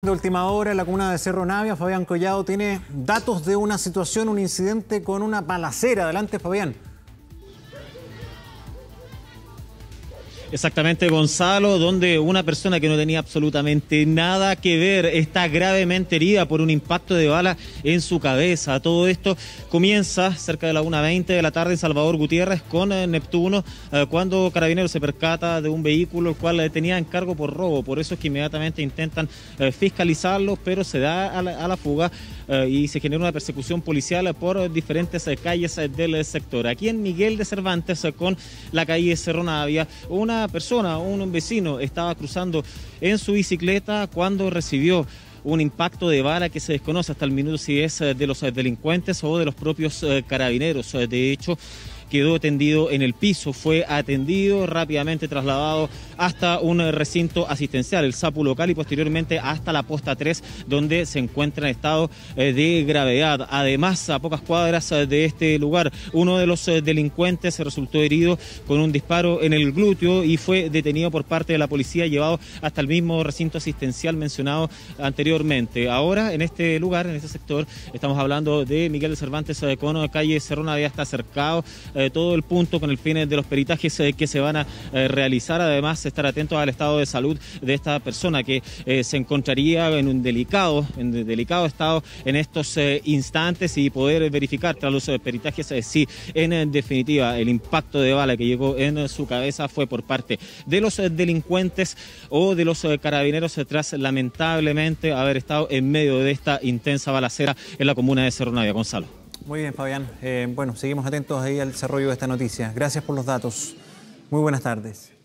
De última hora, en la comuna de Cerro Navia, Fabián Collado tiene datos de una situación, un incidente con una balacera. Adelante, Fabián. Exactamente, Gonzalo, donde una persona que no tenía absolutamente nada que ver está gravemente herida por un impacto de bala en su cabeza. Todo esto comienza cerca de la 1.20 de la tarde en Salvador Gutiérrez con eh, Neptuno, eh, cuando Carabineros se percata de un vehículo el cual eh, tenía encargo por robo. Por eso es que inmediatamente intentan fiscalizarlo, pero se da a la, fuga y se genera una persecución policial por diferentes calles del sector. Aquí en Miguel de Cervantes, con la calle Cerro Navia, una persona, un vecino, estaba cruzando en su bicicleta cuando recibió un impacto de bala que se desconoce hasta el minuto si es eh, de los eh, delincuentes o de los propios eh, carabineros. De hecho, quedó tendido en el piso, fue atendido, rápidamente trasladado hasta un recinto asistencial, el SAPU local y posteriormente hasta la posta 3, donde se encuentra en estado eh, de gravedad. Además, a pocas cuadras eh, de este lugar, uno de los eh, delincuentes resultó herido con un disparo en el glúteo y fue detenido por parte de la policía, llevado hasta el mismo recinto asistencial mencionado anteriormente. Ahora, en este lugar, en este sector, estamos hablando de Miguel de Cervantes con calle Cerrona, ya está cercado eh, todo el punto con el fin de los peritajes eh, que se van a eh, realizar. Además, estar atentos al estado de salud de esta persona que se encontraría en un delicado, delicado estado en estos instantes y poder verificar tras los peritajes si en definitiva el impacto de bala que llegó en su cabeza fue por parte de los delincuentes o de los carabineros tras lamentablemente haber estado en medio de esta intensa balacera en la comuna de Cerro Navia. Gonzalo. Muy bien, Fabián. Eh, bueno, seguimos atentos ahí al desarrollo de esta noticia. Gracias por los datos. Muy buenas tardes.